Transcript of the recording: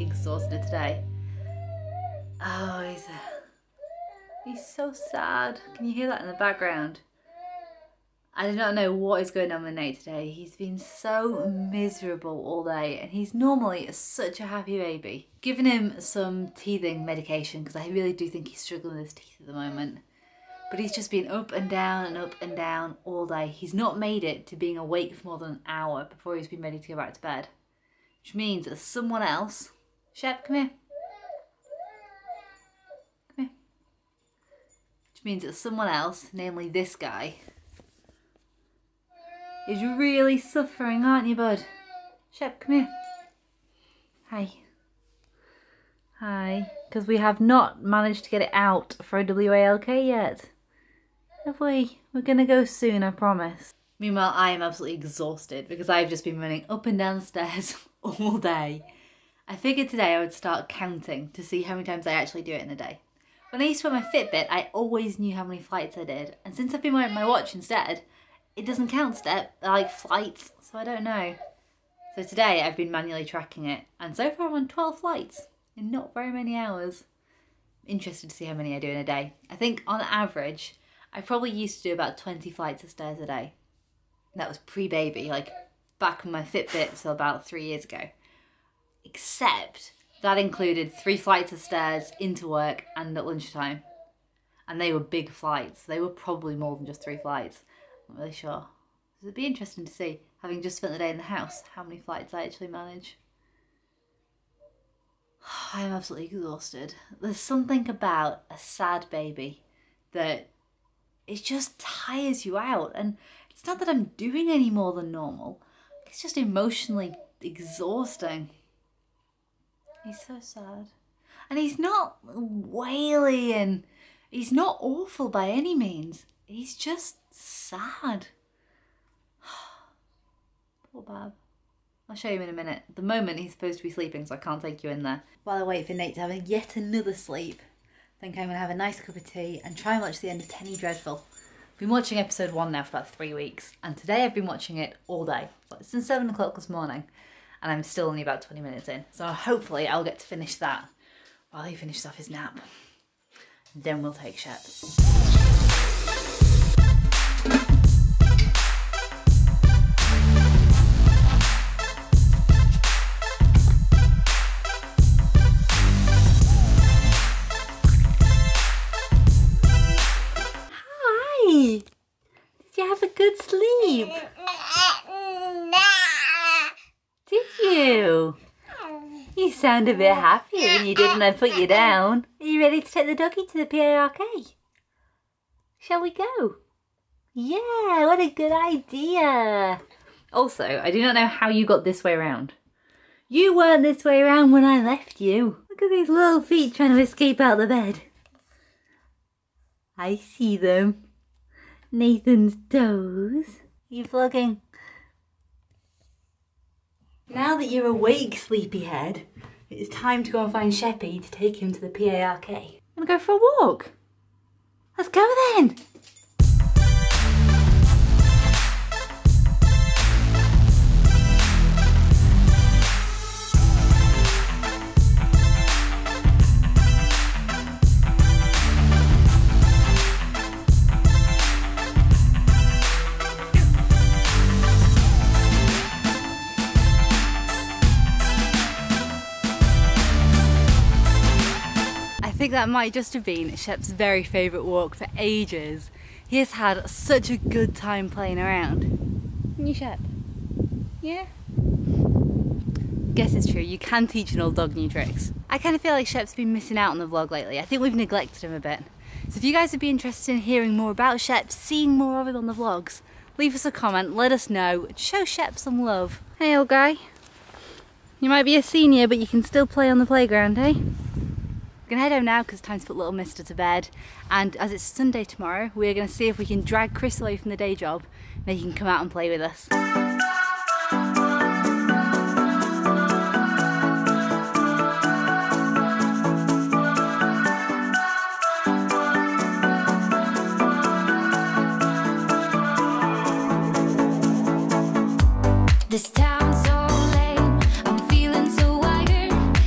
exhausted today. Oh, he's uh, he's so sad. Can you hear that in the background? I do not know what is going on with Nate today. He's been so miserable all day and he's normally such a happy baby. Giving him some teething medication because I really do think he's struggling with his teeth at the moment. But he's just been up and down and up and down all day. He's not made it to being awake for more than an hour before he's been ready to go back to bed. Which means that someone else... Shep, come here. Come here. Which means that someone else, namely this guy, is really suffering, aren't you, bud? Shep, come here. Hi. Hi. Because we have not managed to get it out for a WALK yet. Have we? We're going to go soon, I promise. Meanwhile, I am absolutely exhausted because I've just been running up and down stairs all day. I figured today I would start counting to see how many times I actually do it in a day. When I used to wear my Fitbit, I always knew how many flights I did. And since I've been wearing my watch instead, it doesn't count step like flights, so I don't know. So today I've been manually tracking it, and so far I'm on 12 flights in not very many hours. Interested to see how many I do in a day. I think on average, I probably used to do about 20 flights of stairs a day. That was pre-baby, like back on my Fitbit, so about three years ago. Except that included three flights of stairs into work and at lunchtime. And they were big flights. They were probably more than just three flights. I'm not really sure. So It'd be interesting to see, having just spent the day in the house, how many flights I actually manage. I am absolutely exhausted. There's something about a sad baby that it just tires you out. And it's not that I'm doing any more than normal, it's just emotionally exhausting. He's so sad. And he's not wailing he's not awful by any means. He's just sad. Poor Bab. I'll show you in a minute. At the moment he's supposed to be sleeping so I can't take you in there. While I wait for Nate to have yet another sleep, I think I'm going to have a nice cup of tea and try and watch the end of Penny Dreadful. Been watching episode one now for about three weeks and today I've been watching it all day. since seven o'clock this morning and I'm still only about 20 minutes in. So hopefully I'll get to finish that while he finishes off his nap. Then we'll take Shep. Sound a bit happier than you did when I put you down. Are you ready to take the doggy to the PARK? Shall we go? Yeah, what a good idea. Also, I do not know how you got this way around. You weren't this way around when I left you. Look at these little feet trying to escape out of the bed. I see them. Nathan's toes. You vlogging? Now that you're awake, sleepyhead, it's time to go and find Sheppy to take him to the PARK. Wanna go for a walk? Let's go then! Think that might just have been Shep's very favourite walk for ages. He has had such a good time playing around. Can you Shep? Yeah? Guess it's true, you can teach an old dog new tricks. I kind of feel like Shep's been missing out on the vlog lately. I think we've neglected him a bit. So if you guys would be interested in hearing more about Shep, seeing more of him on the vlogs, leave us a comment, let us know, show Shep some love. Hey old guy, you might be a senior but you can still play on the playground, eh? We're gonna head home now because time to put little mister to bed. And as it's Sunday tomorrow, we're gonna see if we can drag Chris away from the day job and he can come out and play with us. This time